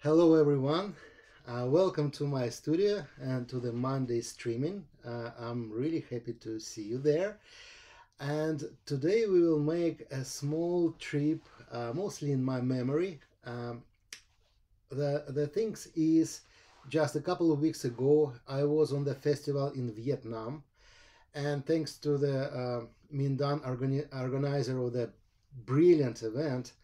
Hello everyone, uh, welcome to my studio and to the Monday streaming. Uh, I'm really happy to see you there. And today we will make a small trip, uh, mostly in my memory. Um, the the things is just a couple of weeks ago I was on the festival in Vietnam, and thanks to the uh, Mindan organi- organizer of the brilliant event,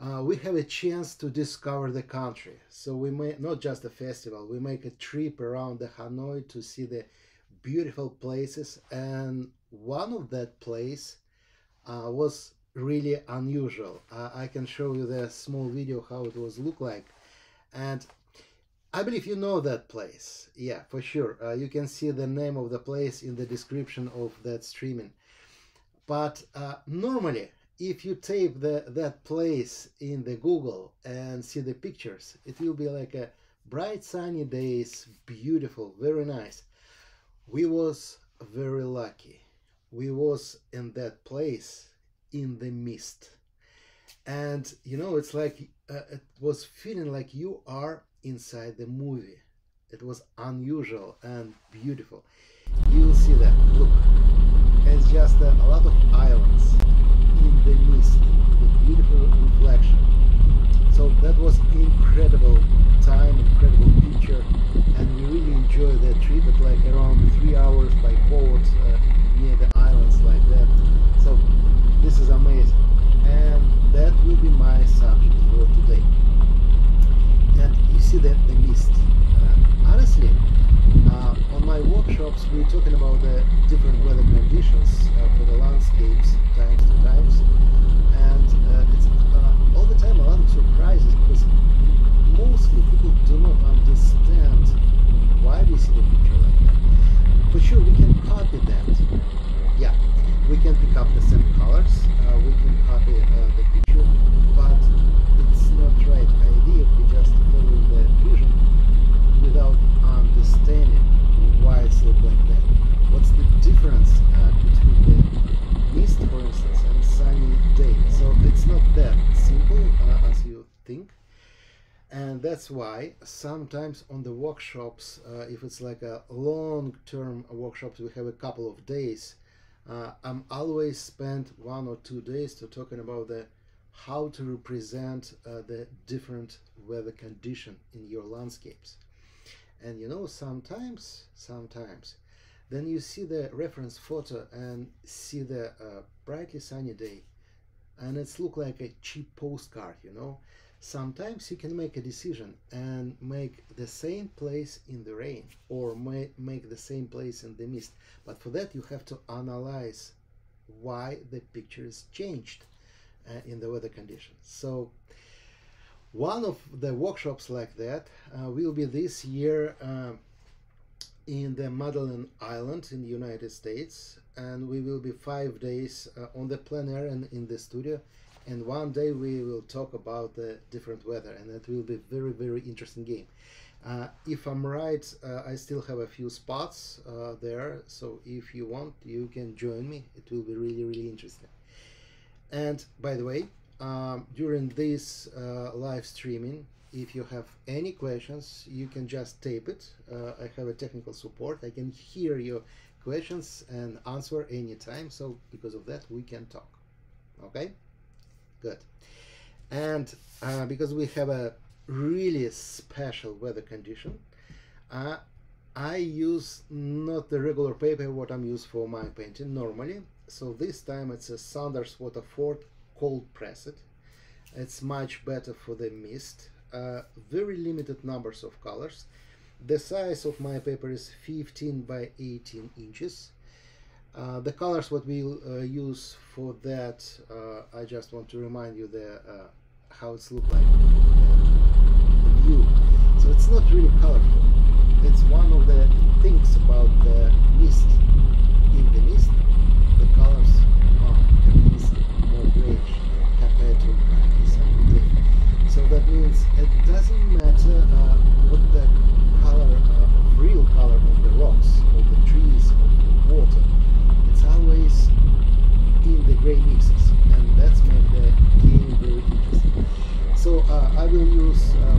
uh, we have a chance to discover the country. So we make not just a festival, we make a trip around the Hanoi to see the beautiful places. And one of that place uh, was really unusual. Uh, I can show you the small video how it was look like. And I believe you know that place. Yeah, for sure. Uh, you can see the name of the place in the description of that streaming. But uh, normally if you type the, that place in the Google and see the pictures, it will be like a bright sunny days, beautiful, very nice. We was very lucky. We was in that place in the mist. And you know, it's like uh, it was feeling like you are inside the movie. It was unusual and beautiful. You will see that. Look, it's just a, lot of islands the mist, the beautiful reflection. So that was incredible time, incredible picture, and we really enjoyed that trip. At like around three hours by boat uh, near the islands like that. So this is amazing, and that will be my subject for today. And you see that the mist. Uh, honestly, uh, on my workshops, we're talking about the different weather conditions uh, for the landscapes times to times, and uh, it's uh, all the time a lot of surprises because mostly people do not understand why we see the picture like that. For sure, we can copy that. Yeah, we can pick up the same colors, uh, we can copy uh, the picture, but it's not right idea if we just follow the vision without understanding why it's look like that. What's the difference uh, between the mist, for instance, and sunny day? So it's not that simple uh, as you think. And that's why sometimes on the workshops, uh, if it's like a long-term workshops, we have a couple of days. Uh, I'm always spend one or two days to talking about the how to represent uh, the different weather condition in your landscapes and you know sometimes sometimes then you see the reference photo and see the uh, brightly sunny day and it's look like a cheap postcard you know sometimes you can make a decision and make the same place in the rain or make the same place in the mist. But for that you have to analyze why the picture is changed uh, in the weather conditions. So one of the workshops like that uh, will be this year uh, in the Madeline Island in the United States, and we will be five days uh, on the plein air and in the studio. And one day we will talk about the different weather, and it will be very very interesting game. Uh, if I'm right, uh, I still have a few spots uh, there, so if you want, you can join me. It will be really really interesting. And by the way, um, during this uh, live streaming if you have any questions you can just tape it uh, i have a technical support i can hear your questions and answer anytime so because of that we can talk okay good and uh, because we have a really special weather condition uh, i use not the regular paper what i'm used for my painting normally so this time it's a Saunders Waterford cold pressed. It's much better for the mist. Uh, very limited numbers of colors. The size of my paper is 15 by 18 inches. Uh, the colors what we uh, use for that, uh, I just want to remind you the uh, how it's look like the view. So it's not really colorful. It's one of the things about the mist. In the mist, the colors are at least more grayish compared to brightly sunny day. So that means it doesn't matter uh, what the color, uh, real color of the rocks, of the trees, of the water. It's always in the gray mixes, and that's make the game very interesting. So uh, I will use uh,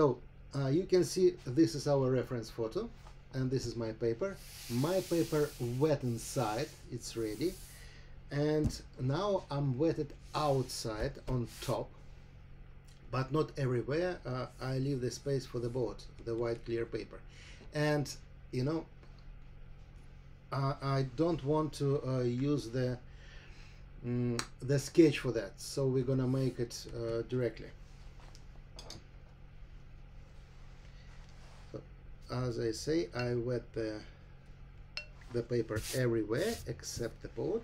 So uh, you can see this is our reference photo and this is my paper. My paper wet inside, it's ready. And now I'm wetted outside on top, but not everywhere. Uh, I leave the space for the board, the white clear paper. And you know, uh, I don't want to uh, use the mm, the sketch for that so we're gonna make it uh, directly as I say I wet the the paper everywhere except the board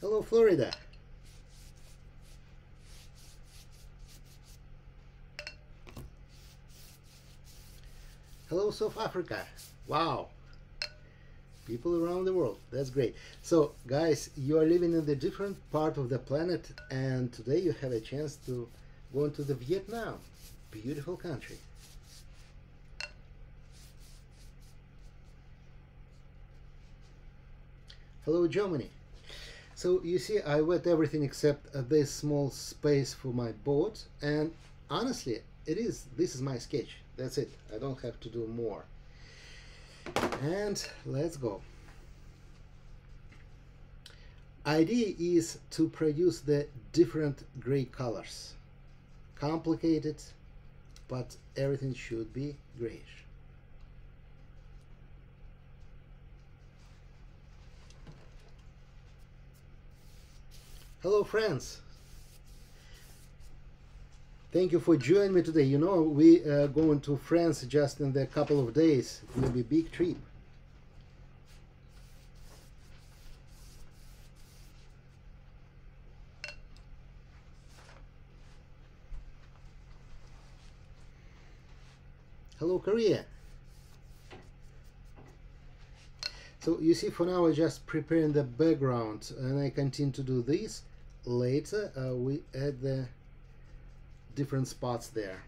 Hello, Florida. South Africa. Wow. People around the world. That's great. So, guys, you are living in the different part of the planet, and today you have a chance to go into the Vietnam. Beautiful country. Hello, Germany. So you see I wet everything except uh, this small space for my boat, and honestly it is this is my sketch that's it. I don't have to do more. And let's go. Idea is to produce the different gray colors. Complicated but everything should be grayish. Hello, friends. Thank you for joining me today. You know, we are uh, going to France just in a couple of days. It will be a big trip. Hello, Korea. So you see for now I just preparing the background and I continue to do this later uh, we add the different spots there.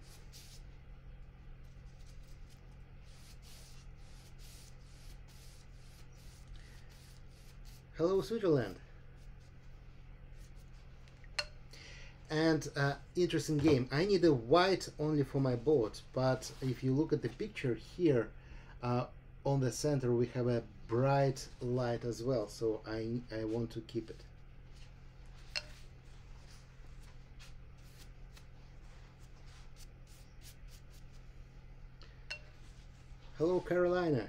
Hello Switzerland. And uh, interesting game. I need a white only for my boat but if you look at the picture here uh, on the center we have a bright light as well so I, I want to keep it Hello, Carolina.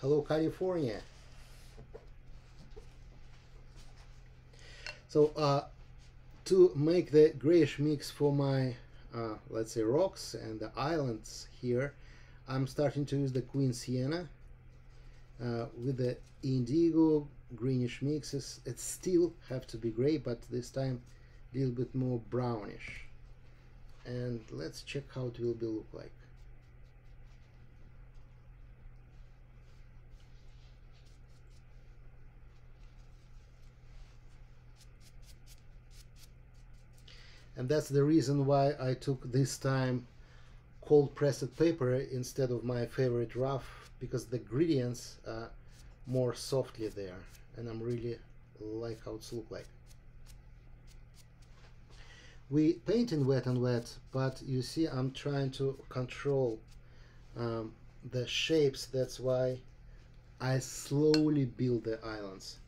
Hello, California. So, uh, to make the grayish mix for my, uh, let's say, rocks and the islands here, I'm starting to use the Quin Sienna uh, with the indigo greenish mixes. It still have to be gray, but this time a little bit more brownish. And let's check how it will be look like. And that's the reason why I took this time cold pressed paper instead of my favorite rough because the gradients are more softly there and I'm really like how it's look like. We paint in wet and wet but you see I'm trying to control um, the shapes that's why I slowly build the islands.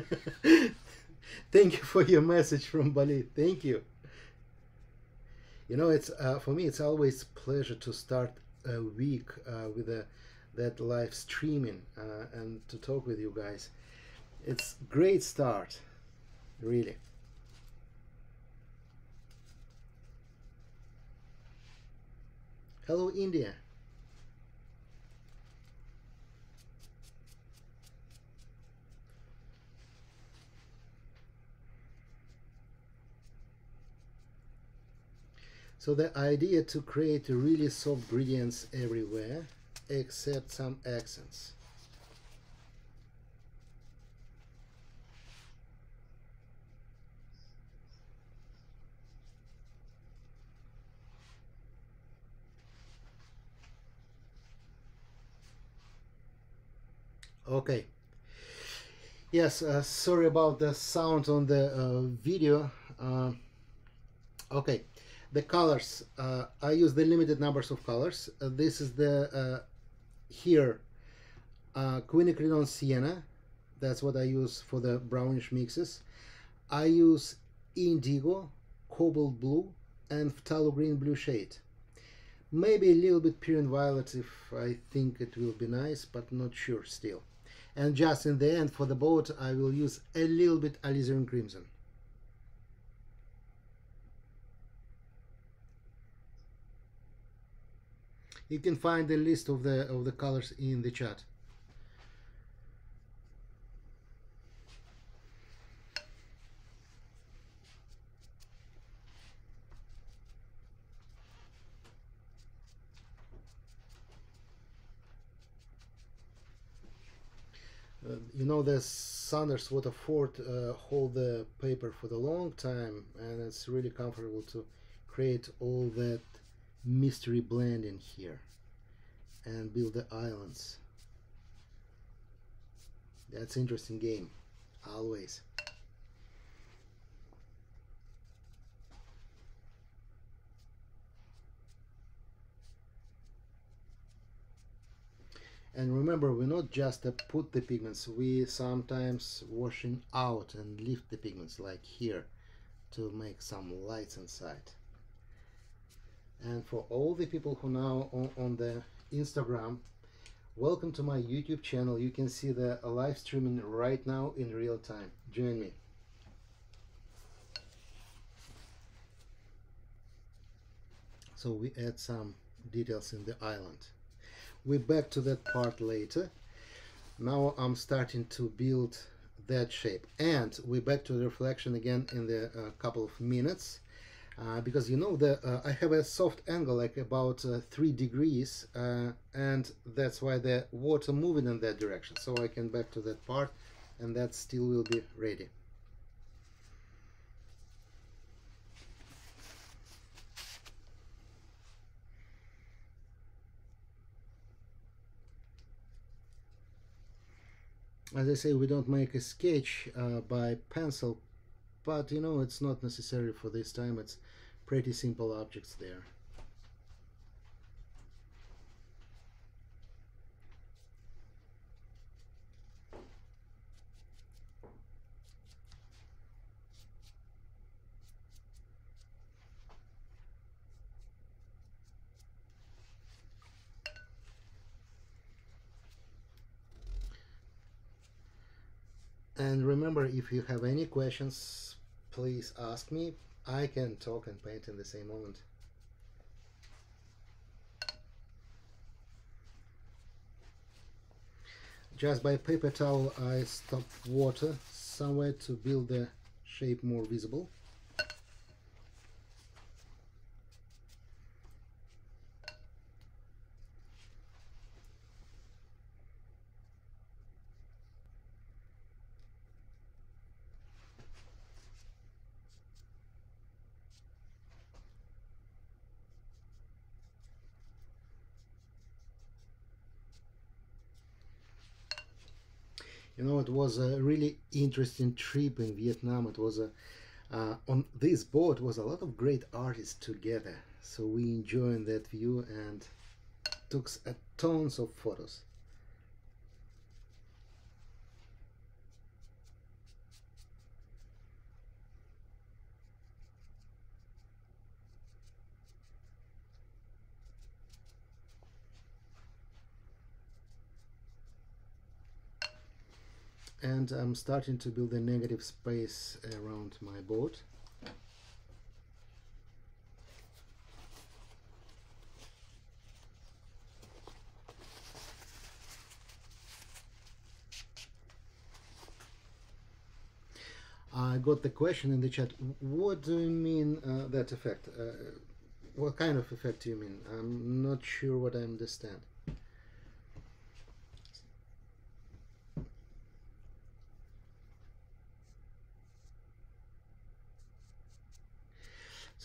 Thank you for your message from Bali. Thank you. You know, it's uh, for me. It's always pleasure to start a week uh, with a, that live streaming uh, and to talk with you guys. It's great start, really. Hello, India. So the idea to create really soft gradients everywhere except some accents. Okay. Yes, uh, sorry about the sound on the uh, video. Uh, okay, the colors. Uh, I use the limited numbers of colors. Uh, this is the uh, here quinacridone sienna. That's what I use for the brownish mixes. I use indigo, cobalt blue, and phthalo green blue shade. Maybe a little bit perylene violet if I think it will be nice, but not sure still and just in the end for the boat I will use a little bit alizarin crimson you can find the list of the of the colors in the chat. Uh, you know the Saunders Waterford uh, hold the paper for the long time and it's really comfortable to create all that mystery blend in here and build the islands. That's interesting game always. And remember we not just put the pigments we sometimes washing out and lift the pigments like here to make some lights inside and for all the people who now on, on the Instagram welcome to my YouTube channel. You can see the live streaming right now in real time. Join me. So we add some details in the island. We back to that part later. Now I'm starting to build that shape. And we back to the reflection again in the uh, couple of minutes uh, because you know that uh, I have a soft angle like about uh, three degrees uh, and that's why the water moving in that direction. So I can back to that part and that still will be ready. As I say we don't make a sketch uh, by pencil but you know it's not necessary for this time. It's pretty simple objects there. And remember if you have any questions please ask me I can talk and paint in the same moment. Just by paper towel I stop water somewhere to build the shape more visible it was a really interesting trip in Vietnam. It was a uh, on this boat was a lot of great artists together. So we enjoyed that view and took a tons of photos and I'm starting to build a negative space around my board. I got the question in the chat, what do you mean uh, that effect? Uh, what kind of effect do you mean? I'm not sure what I understand.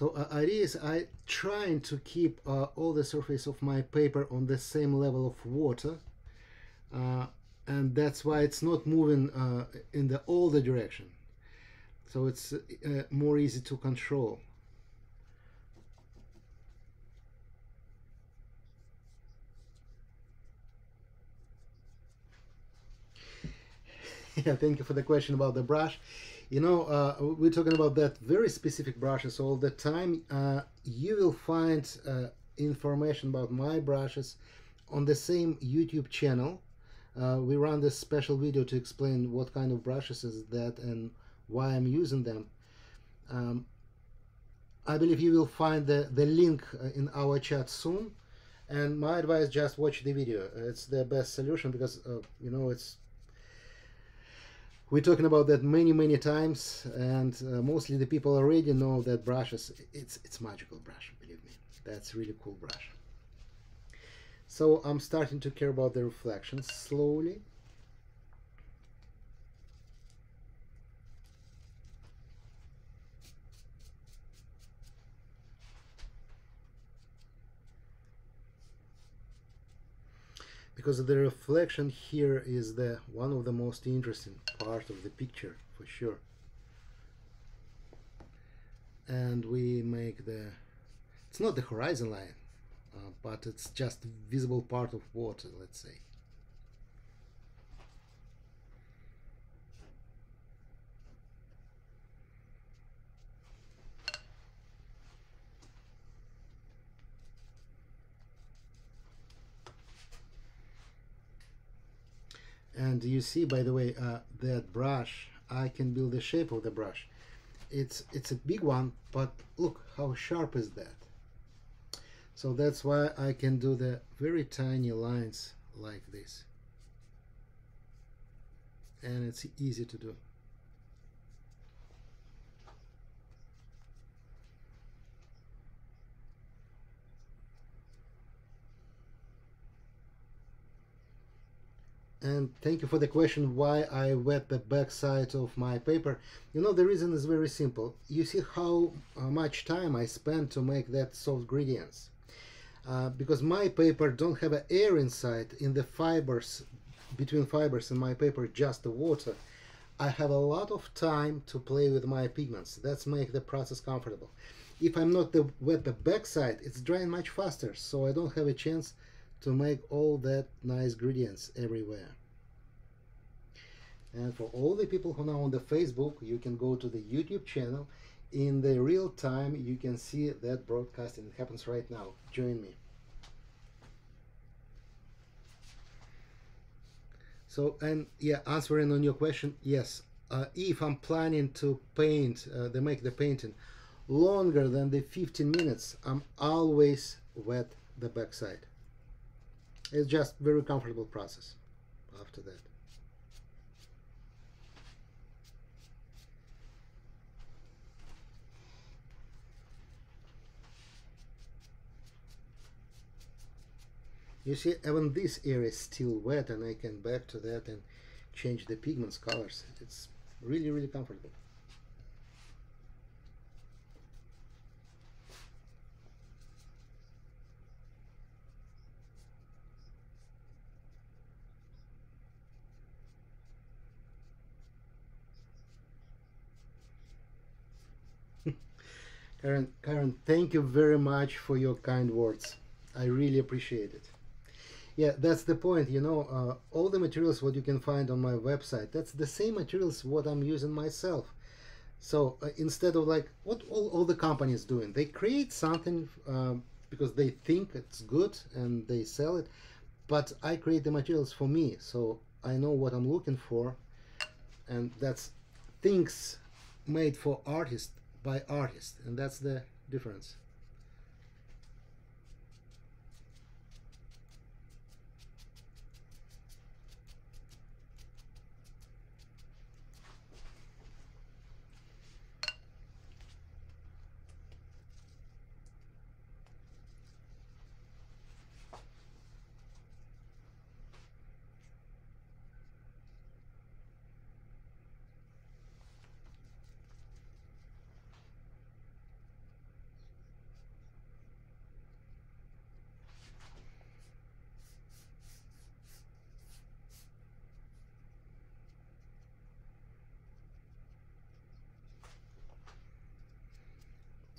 So uh, idea is I trying to keep uh, all the surface of my paper on the same level of water uh, and that's why it's not moving uh, in the all the direction. So it's uh, more easy to control. Yeah thank you for the question about the brush you know, uh, we're talking about that very specific brushes all the time. Uh, you will find uh, information about my brushes on the same YouTube channel. Uh, we run this special video to explain what kind of brushes is that and why I'm using them. Um, I believe you will find the, the link uh, in our chat soon. And my advice, just watch the video. It's the best solution because, uh, you know, it's we're talking about that many many times and uh, mostly the people already know that brushes it's it's magical brush believe me. That's really cool brush. So I'm starting to care about the reflections slowly because the reflection here is the one of the most interesting part of the picture for sure. And we make the it's not the horizon line uh, but it's just visible part of water let's say and you see by the way uh, that brush I can build the shape of the brush. It's it's a big one but look how sharp is that. So that's why I can do the very tiny lines like this. And it's easy to do and thank you for the question why I wet the back side of my paper. You know, the reason is very simple. You see how uh, much time I spent to make that soft gradients. Uh, because my paper don't have air inside in the fibers, between fibers in my paper, just the water. I have a lot of time to play with my pigments. That's make the process comfortable. If I'm not the, wet the backside, it's drying much faster, so I don't have a chance to make all that nice gradients everywhere. And for all the people who are now on the Facebook, you can go to the YouTube channel. In the real time, you can see that broadcasting. It happens right now. Join me. So, and yeah, answering on your question, yes. Uh, if I'm planning to paint, uh, they make the painting longer than the 15 minutes, I'm always wet the backside. It's just very comfortable process after that. You see, even this area is still wet and I can back to that and change the pigments colors. It's really, really comfortable. Karen, Karen, thank you very much for your kind words. I really appreciate it. Yeah, that's the point, you know, uh, all the materials what you can find on my website, that's the same materials what I'm using myself. So uh, instead of like what all, all the companies doing, they create something um, because they think it's good and they sell it, but I create the materials for me, so I know what I'm looking for, and that's things made for artists by artist and that's the difference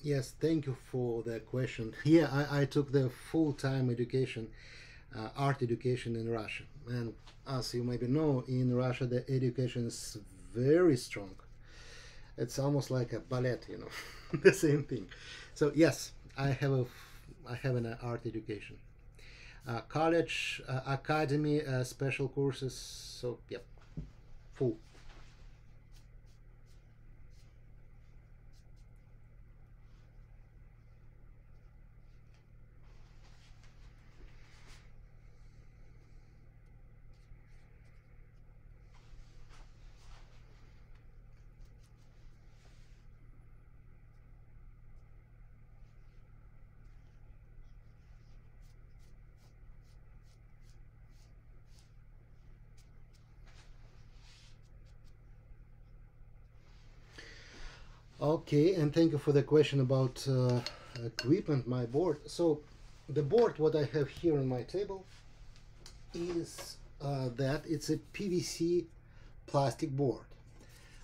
Yes, thank you for the question. Yeah, I, I took the full-time education, uh, art education in Russia. And as you maybe know, in Russia the education is very strong. It's almost like a ballet, you know, the same thing. So yes, I have a, I have an art education, uh, college, uh, academy, uh, special courses. So yep, full. Okay, and thank you for the question about uh, equipment, my board. So the board, what I have here on my table, is uh, that it's a PVC plastic board,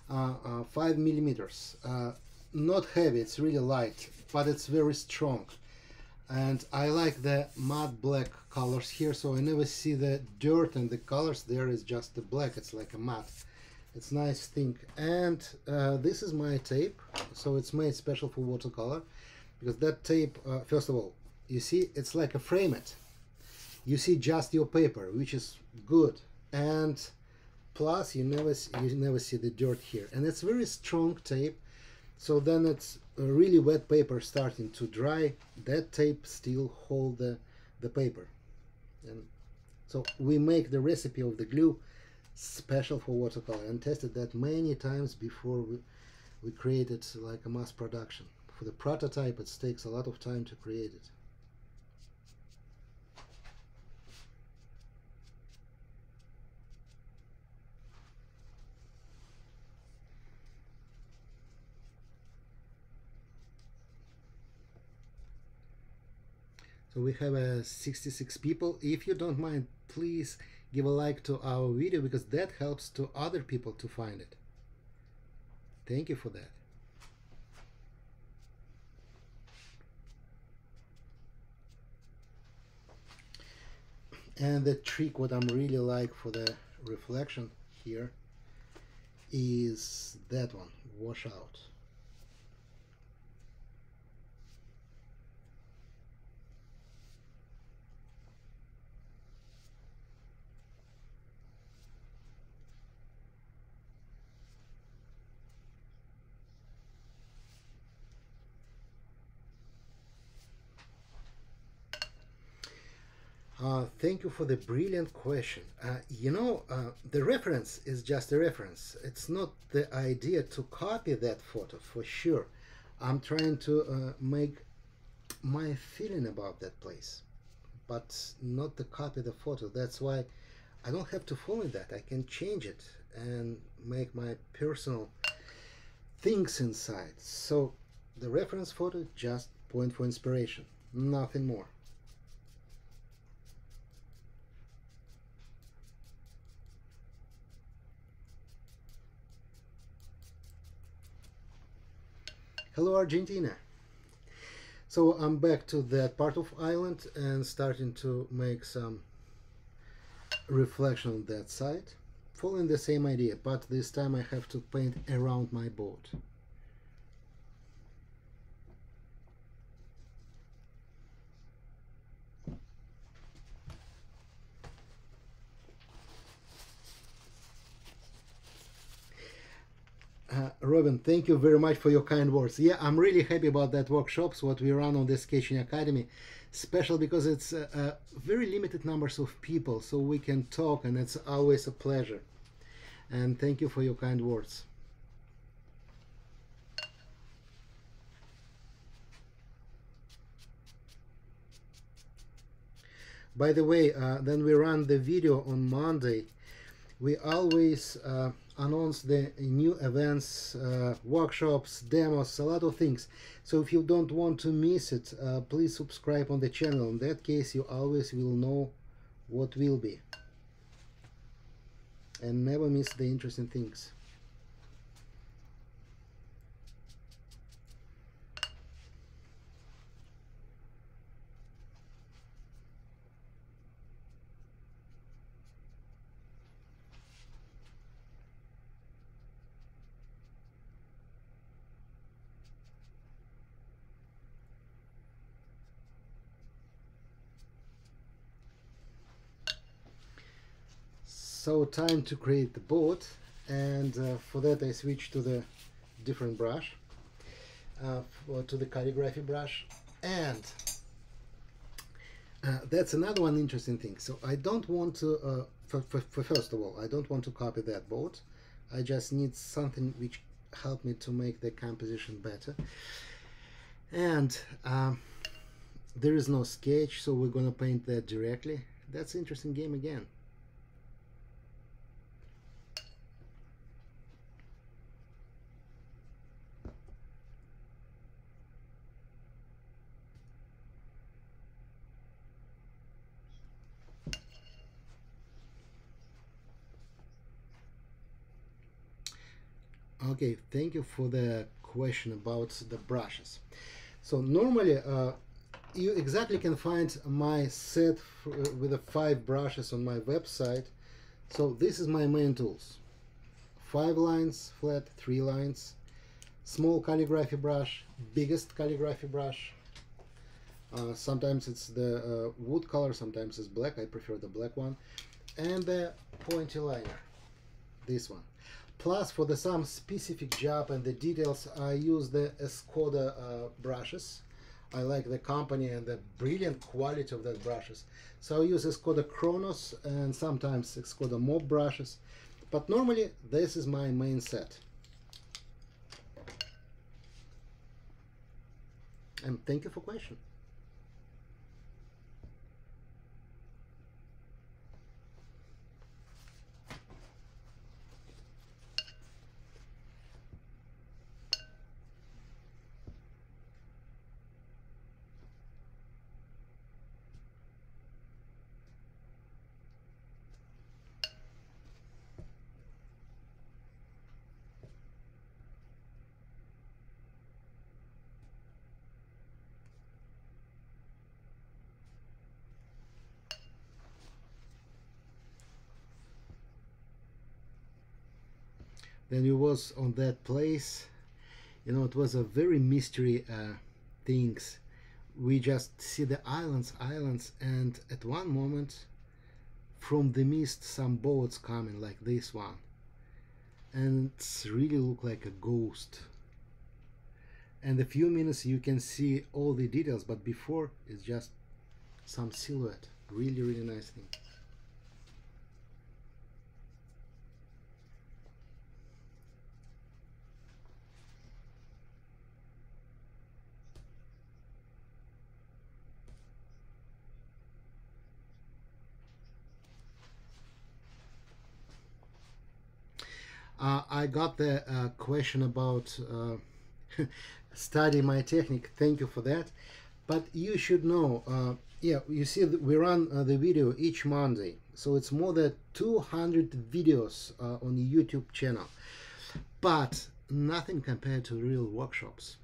uh, uh, five millimeters. Uh, not heavy, it's really light, but it's very strong. And I like the matte black colors here, so I never see the dirt and the colors. There is just the black, it's like a matte it's nice thing. And uh, this is my tape so it's made special for watercolor because that tape uh, first of all you see it's like a frame it. You see just your paper which is good. And plus you never you never see the dirt here. And it's very strong tape so then it's really wet paper starting to dry. That tape still hold the the paper. And so we make the recipe of the glue special for watercolor and tested that many times before we, we created like a mass production. For the prototype it takes a lot of time to create it. So we have uh, 66 people. If you don't mind, please give a like to our video because that helps to other people to find it. Thank you for that. And the trick what I'm really like for the reflection here is that one, wash out. Uh, thank you for the brilliant question. Uh, you know, uh, the reference is just a reference. It's not the idea to copy that photo for sure. I'm trying to uh, make my feeling about that place, but not to copy the photo. That's why I don't have to follow that. I can change it and make my personal things inside. So the reference photo just point for inspiration, nothing more. Hello Argentina. So I'm back to that part of island and starting to make some reflection on that side. Following the same idea, but this time I have to paint around my boat. Uh, Robin, thank you very much for your kind words. Yeah, I'm really happy about that workshops, what we run on the Sketching Academy. Special because it's a, a very limited numbers of people, so we can talk and it's always a pleasure. And thank you for your kind words. By the way, uh, then we run the video on Monday. We always uh, announce the new events, uh, workshops, demos, a lot of things. So if you don't want to miss it, uh, please subscribe on the channel. In that case, you always will know what will be. And never miss the interesting things. So time to create the boat and uh, for that I switch to the different brush uh, to the calligraphy brush and uh, that's another one interesting thing. So I don't want to uh, for, for, for, first of all I don't want to copy that boat. I just need something which help me to make the composition better. And um, there is no sketch so we're gonna paint that directly. That's interesting game again okay thank you for the question about the brushes. So normally uh, you exactly can find my set uh, with the five brushes on my website. So this is my main tools. Five lines flat three lines. Small calligraphy brush biggest calligraphy brush. Uh, sometimes it's the uh, wood color sometimes it's black. I prefer the black one. And the pointy liner this one Plus, for the some specific job and the details, I use the Escoda uh, brushes. I like the company and the brilliant quality of that brushes. So I use Escoda Kronos and sometimes Escoda Mob brushes. But normally, this is my main set. And thank you for question. Then you was on that place. You know it was a very mystery uh, things. We just see the islands islands and at one moment from the mist some boats coming like this one. And really look like a ghost. And a few minutes you can see all the details but before it's just some silhouette. Really really nice thing Uh, I got the uh, question about uh, study my technique. Thank you for that. But you should know, uh, yeah, you see, we run uh, the video each Monday. So it's more than 200 videos uh, on the YouTube channel. But nothing compared to real workshops.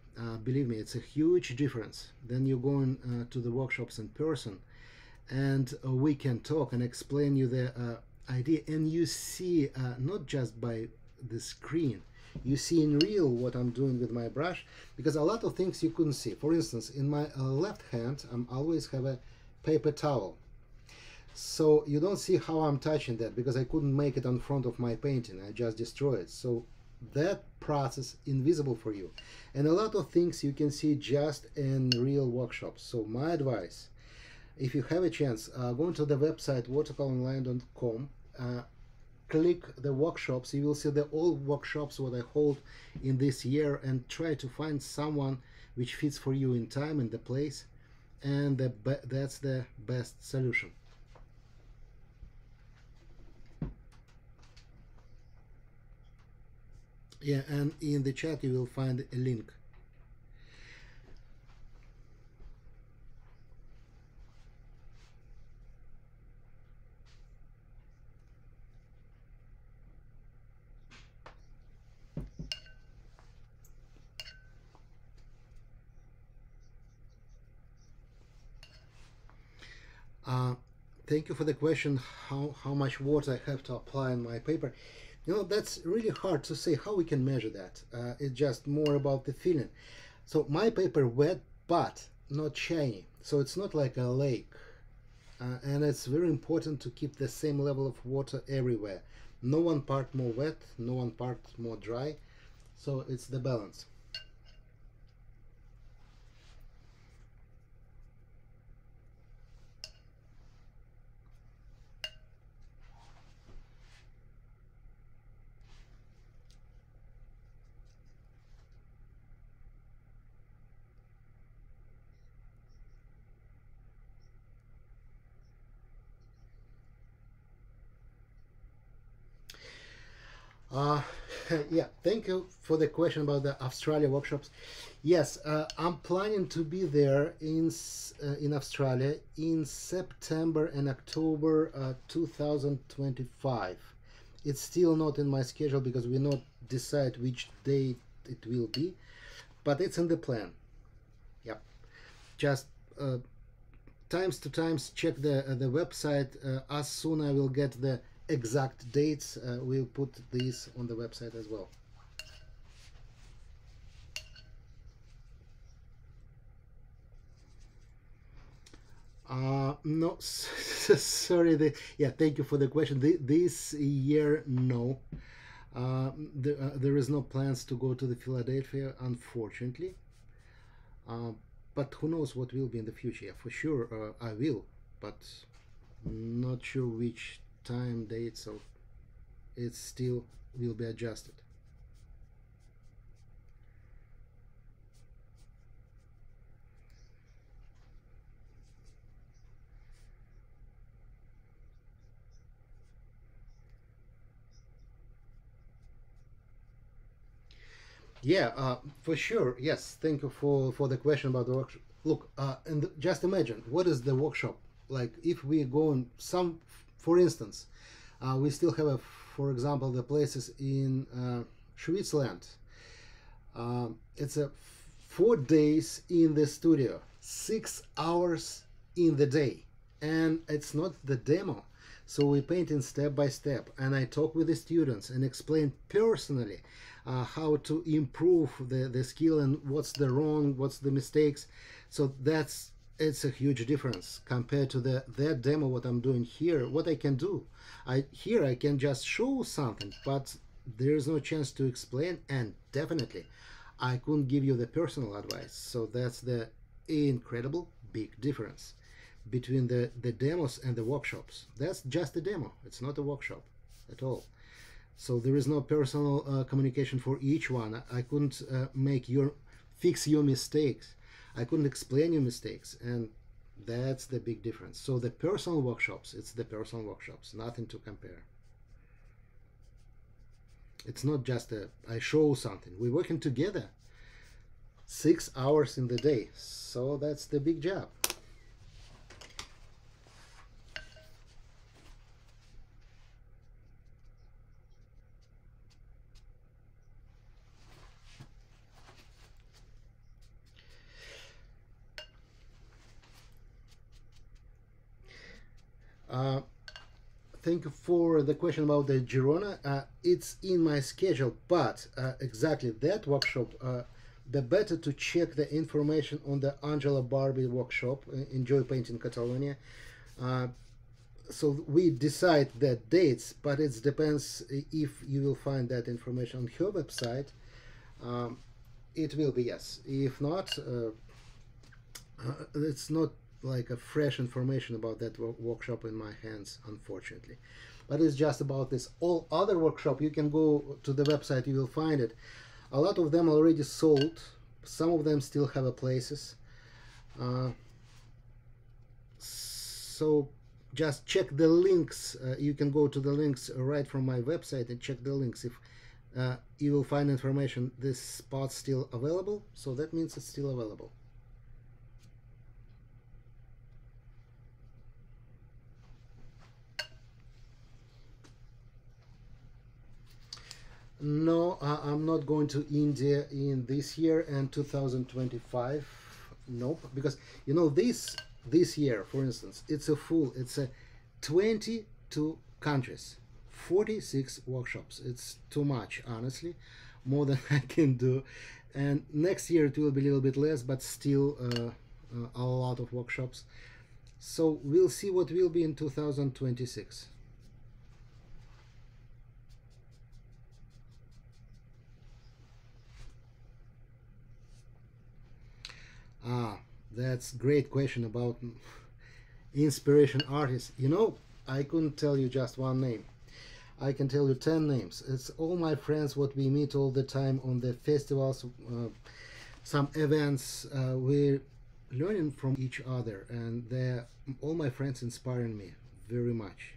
believe me, it's a huge difference. Then you're going to the workshops in person and we can talk and explain you the idea and you see uh, not just by the screen. You see in real what I'm doing with my brush because a lot of things you couldn't see. For instance in my uh, left hand I'm always have a paper towel. So you don't see how I'm touching that because I couldn't make it on front of my painting. I just destroy it. So that process invisible for you. And a lot of things you can see just in real workshops. So my advice if you have a chance uh, go to the website watercoloronline.com uh, click the workshops. You will see the all workshops what I hold in this year and try to find someone which fits for you in time and the place. And the that's the best solution. Yeah and in the chat you will find a link Uh, thank you for the question how, how much water I have to apply on my paper. You know, that's really hard to say how we can measure that. Uh, it's just more about the feeling. So my paper wet, but not shiny. So it's not like a lake. uh, and it's very important to keep the same level of water everywhere. No one part more wet, no one part more dry, so it's the balance. Uh, yeah, thank you for the question about the Australia workshops. Yes, uh, I'm planning to be there in uh, in Australia in September and October uh, 2025. It's still not in my schedule because we not decide which date it will be, but it's in the plan. Yep, just uh, times to times check the uh, the website. as soon I will get the exact dates, uh, we'll put these on the website as well. Uh, no, sorry. The, yeah, thank you for the question. The, this year, no. Uh, there, uh, there is no plans to go to the Philadelphia, unfortunately. Uh, but who knows what will be in the future? Yeah, for sure, uh, I will, but not sure which time date so it still will be adjusted. Yeah uh, for sure yes thank you for for the question about the workshop. Look uh, and just imagine what is the workshop? Like if we go on some for instance, uh, we still have, a, for example, the places in uh, Switzerland. Uh, it's a four days in the studio, six hours in the day, and it's not the demo. So we paint in step by step, and I talk with the students and explain personally uh, how to improve the, the skill and what's the wrong, what's the mistakes. So that's it's a huge difference compared to the that demo what I'm doing here what I can do. I here I can just show something but there's no chance to explain and definitely I couldn't give you the personal advice. So that's the incredible big difference between the the demos and the workshops. That's just a demo. It's not a workshop at all. So there is no personal uh, communication for each one. I couldn't uh, make your fix your mistakes I couldn't explain your mistakes, and that's the big difference. So the personal workshops, it's the personal workshops, nothing to compare. It's not just a I show something. We're working together six hours in the day. So that's the big job. Uh, thank you for the question about the Girona. Uh, it's in my schedule, but uh, exactly that workshop, uh, the better to check the information on the Angela Barbie workshop, uh, Enjoy Painting Catalonia. Uh, so we decide the dates, but it depends if you will find that information on her website. Um, it will be yes. If not, it's not like a fresh information about that workshop in my hands unfortunately. But it's just about this all other workshop. You can go to the website you will find it. A lot of them already sold. Some of them still have a places. Uh, so just check the links uh, you can go to the links right from my website and check the links if uh, you will find information. This spot still available. So that means it's still available No, I, am not going to India in this year and 2025. Nope, because you know this this year, for instance, it's a full. It's a 22 countries, 46 workshops. It's too much, honestly, more than I can do. And next year it will be a little bit less, but still uh, uh, a lot of workshops. So we'll see what will be in 2026. Ah, that's great question about inspiration artists. You know, I couldn't tell you just one name. I can tell you 10 names. It's all my friends what we meet all the time on the festivals, uh, some events. Uh, we're learning from each other and they're all my friends inspiring me very much.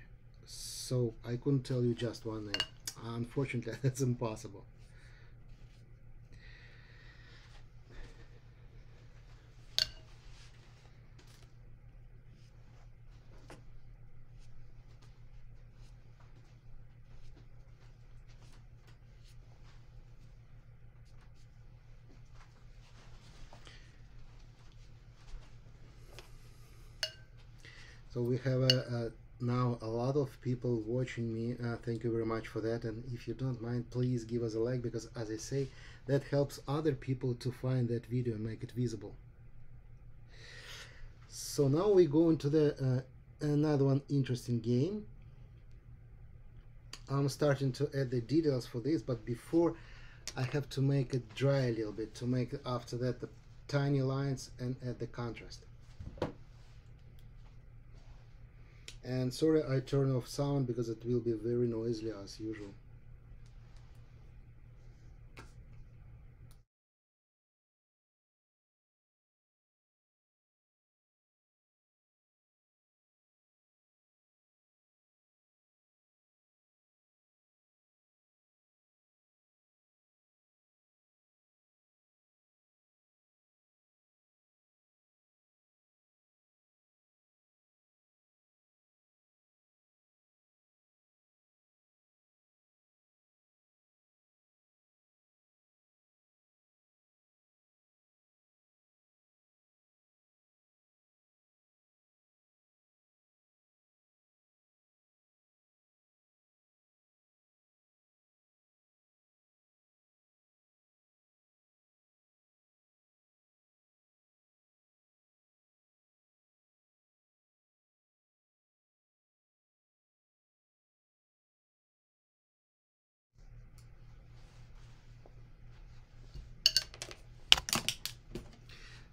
So I couldn't tell you just one name. Unfortunately, that's impossible. So we have a, a, now a lot of people watching me uh, thank you very much for that. And if you don't mind please give us a like because as I say that helps other people to find that video and make it visible. So now we go into the uh, another one interesting game. I'm starting to add the details for this but before I have to make it dry a little bit to make after that the tiny lines and add the contrast and sorry I turn off sound because it will be very noisy as usual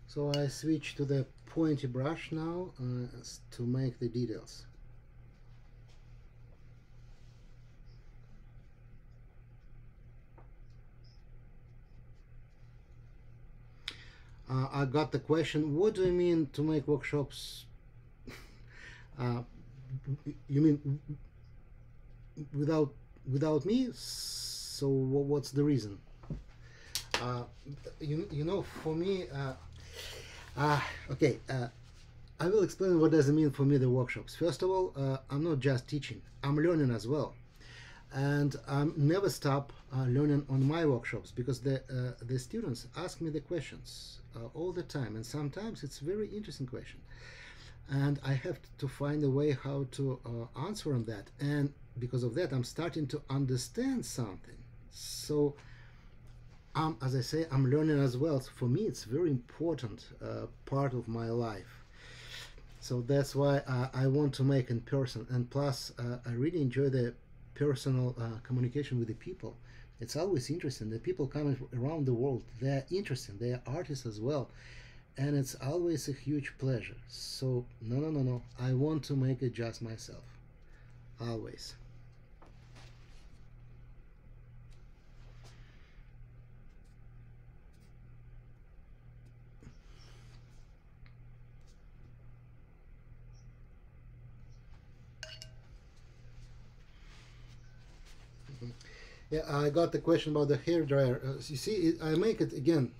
So I switch to the pointy brush now uh, to make the details. Uh, I got the question, what do you mean to make workshops? uh, you mean without without me? So what's the reason? Uh, you, you know, for me, uh, okay, uh, I will explain what does it mean for me the workshops. First of all, uh, I'm not just teaching, I'm learning as well. And I um, never stop uh, learning on my workshops because the, uh, the students ask me the questions uh, all the time. And sometimes it's very interesting question. And I have to find a way how to answer on that. And because of that, I'm starting to understand something. So as I say, I'm learning as well. So for me, it's very important uh, part of my life. So that's why uh, I want to make in person. And plus, uh, I really enjoy the personal uh, communication with the people. It's always interesting. The people coming around the world, they're interesting. They are artists as well. And it's always a huge pleasure. So, no, no, no, no. I want to make it just myself. Always. Yeah, I got the question about the hair dryer. Uh, you see, it, I make it again,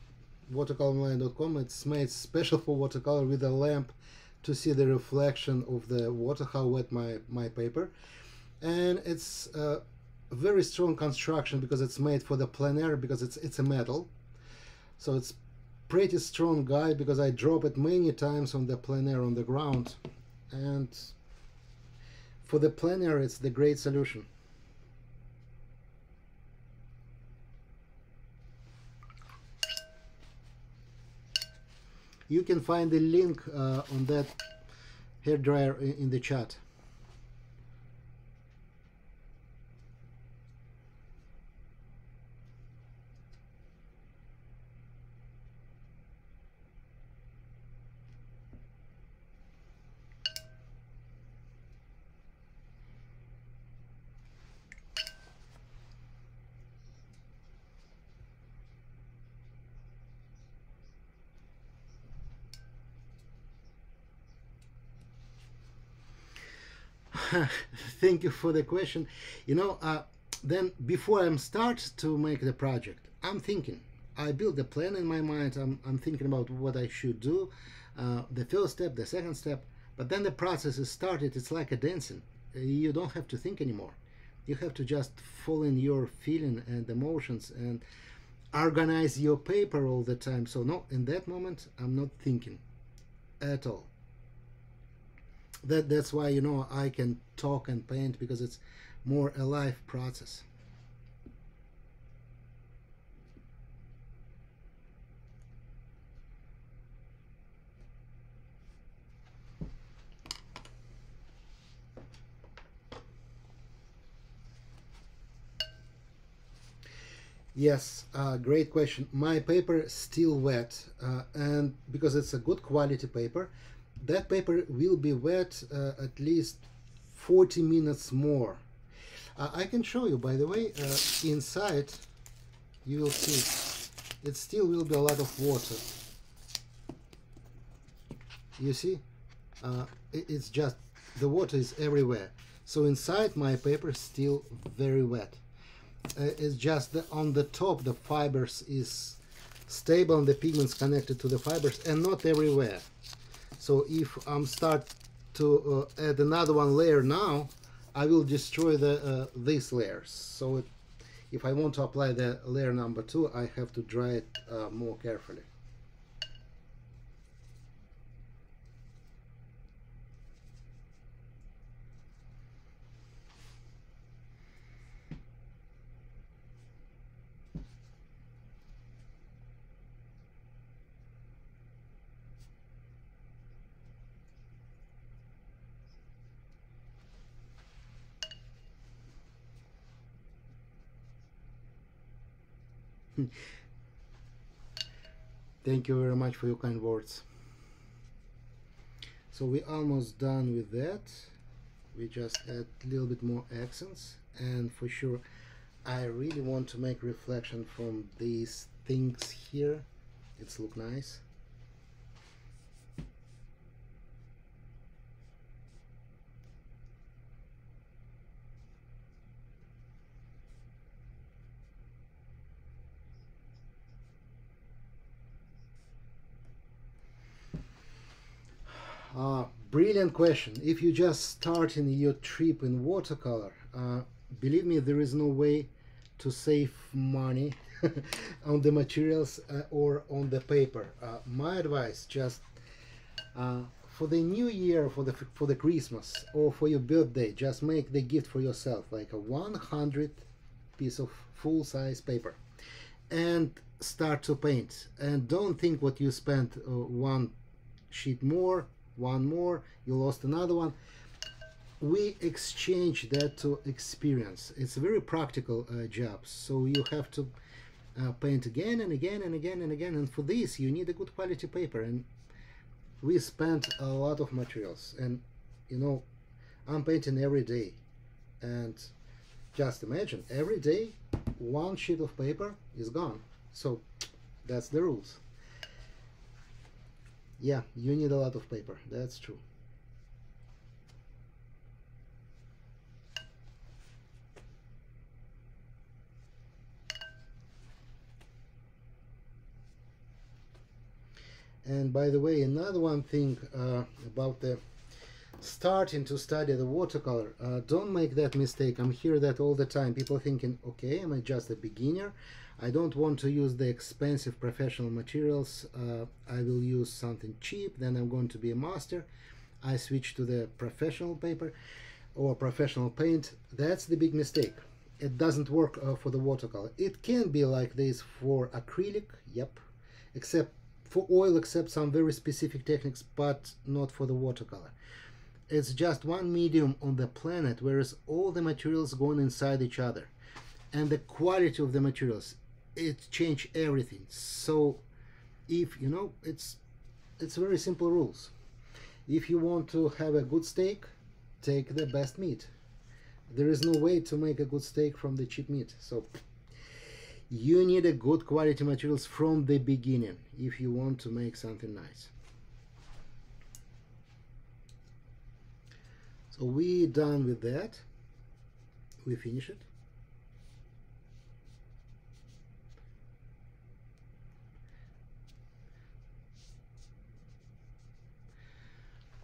watercoloronline.com. It's made special for watercolor with a lamp to see the reflection of the water, how wet my, my paper. And it's a very strong construction because it's made for the plein air because it's, it's a metal. So it's pretty strong guy because I drop it many times on the plein air on the ground. And for the plein air, it's the great solution. You can find the link uh, on that hair dryer in, in the chat. Thank you for the question. You know, uh, then before I'm start to make the project, I'm thinking. I build a plan in my mind. I'm, I'm thinking about what I should do, uh, the first step, the second step. But then the process is started. It's like a dancing. You don't have to think anymore. You have to just fall in your feeling and emotions and organize your paper all the time. So no, in that moment, I'm not thinking at all that that's why you know I can talk and paint because it's more a live process. Yes, uh, great question. My paper is still wet, uh, and because it's a good quality paper, that paper will be wet uh, at least 40 minutes more. Uh, I can show you, by the way, uh, inside you will see it still will be a lot of water. You see, uh, it, it's just the water is everywhere. So inside my paper still very wet. Uh, it's just on the top the fibers is stable and the pigments connected to the fibers and not everywhere so if I'm start to uh, add another one layer now I will destroy the uh, these layers. So it, if I want to apply the layer number two I have to dry it uh, more carefully Thank you very much for your kind words. So we're almost done with that. We just add a little bit more accents and for sure I really want to make reflection from these things here. It's look nice. Uh, brilliant question. If you just start in your trip in watercolor, uh, believe me, there is no way to save money on the materials uh, or on the paper. Uh, my advice, just uh, for the new year, for the for the Christmas or for your birthday, just make the gift for yourself, like a 100 piece of full size paper, and start to paint. And don't think what you spent uh, one sheet more one more you lost another one. We exchange that to experience. It's a very practical uh, job. So you have to uh, paint again and again and again and again. And for this you need a good quality paper. And we spent a lot of materials. And you know I'm painting every day. And just imagine every day one sheet of paper is gone. So that's the rules yeah, you need a lot of paper. That's true. And by the way, another one thing uh, about the starting to study the watercolor, uh, don't make that mistake. I'm hear that all the time. People thinking, okay, am I just a beginner? I don't want to use the expensive professional materials. Uh, I will use something cheap, then I'm going to be a master. I switch to the professional paper or professional paint. That's the big mistake. It doesn't work uh, for the watercolor. It can be like this for acrylic, yep, except for oil, except some very specific techniques, but not for the watercolor. it's just one medium on the planet whereas all the materials going inside each other and the quality of the materials it change everything. So if you know it's it's very simple rules. If you want to have a good steak take the best meat. There is no way to make a good steak from the cheap meat. So you need a good quality materials from the beginning if you want to make something nice. So we done with that. We finish it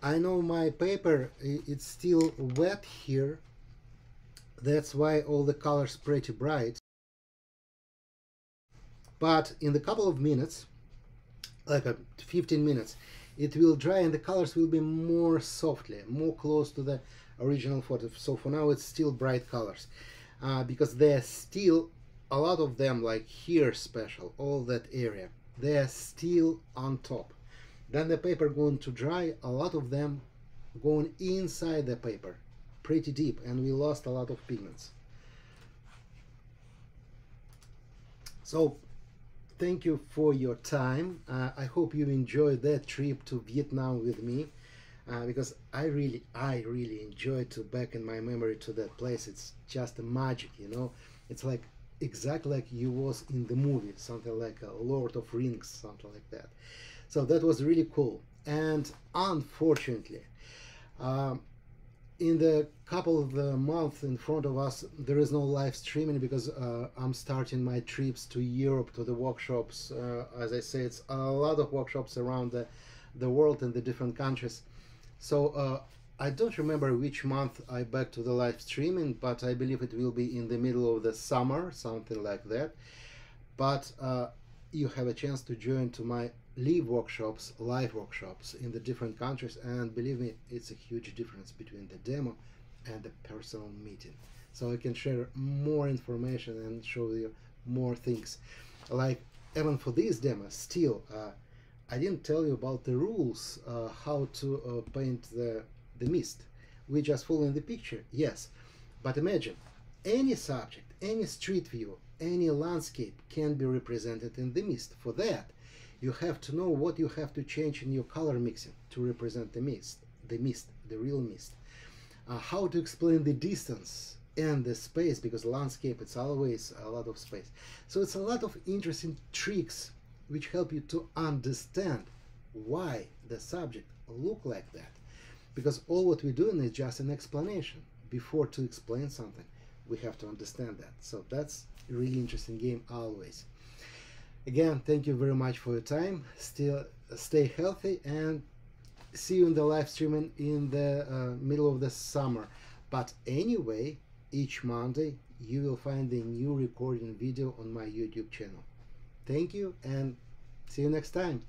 I know my paper it's still wet here. That's why all the colors pretty bright. But in a couple of minutes like 15 minutes it will dry and the colors will be more softly more close to the original photo. So for now it's still bright colors. Uh, because they're still a lot of them like here special all that area they're still on top then the paper going to dry a lot of them going inside the paper pretty deep and we lost a lot of pigments. So thank you for your time. Uh, i hope you enjoyed that trip to vietnam with me uh, because i really i really enjoyed to back in my memory to that place. It's just a magic you know? It's like exactly like you was in the movie something like a lord of rings something like that so that was really cool. And unfortunately, um, in the couple of the months in front of us, there is no live streaming because uh, I'm starting my trips to Europe to the workshops. Uh, as I say, it's a lot of workshops around the, the world in the different countries. So uh, I don't remember which month I back to the live streaming, but I believe it will be in the middle of the summer, something like that. But uh, you have a chance to join to my live workshops, live workshops in the different countries, and believe me, it's a huge difference between the demo and the personal meeting. So I can share more information and show you more things. Like even for this demo, still, uh, I didn't tell you about the rules uh, how to uh, paint the the mist. We just follow in the picture, yes. But imagine any subject, any street view, any landscape can be represented in the mist. For that, you have to know what you have to change in your color mixing to represent the mist, the mist, the real mist. Uh, how to explain the distance and the space because landscape it's always a lot of space. So it's a lot of interesting tricks which help you to understand why the subject look like that. Because all what we're doing is just an explanation. Before to explain something, we have to understand that. So that's a really interesting game always. Again, thank you very much for your time. Still, stay healthy and see you in the live streaming in the uh, middle of the summer. But anyway, each Monday you will find a new recording video on my YouTube channel. Thank you and see you next time.